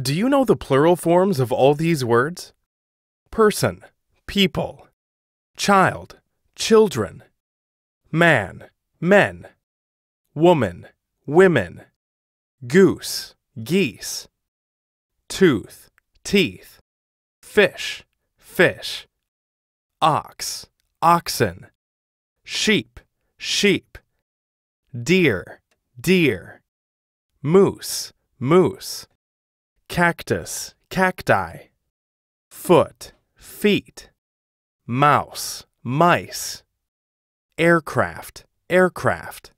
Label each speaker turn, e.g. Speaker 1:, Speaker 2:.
Speaker 1: Do you know the plural forms of all these words? Person, people, child, children, man, men, woman, women, goose, geese, tooth, teeth, fish, fish, ox, oxen, sheep, sheep, deer, deer, moose, moose, cactus, cacti, foot, feet, mouse, mice, aircraft, aircraft,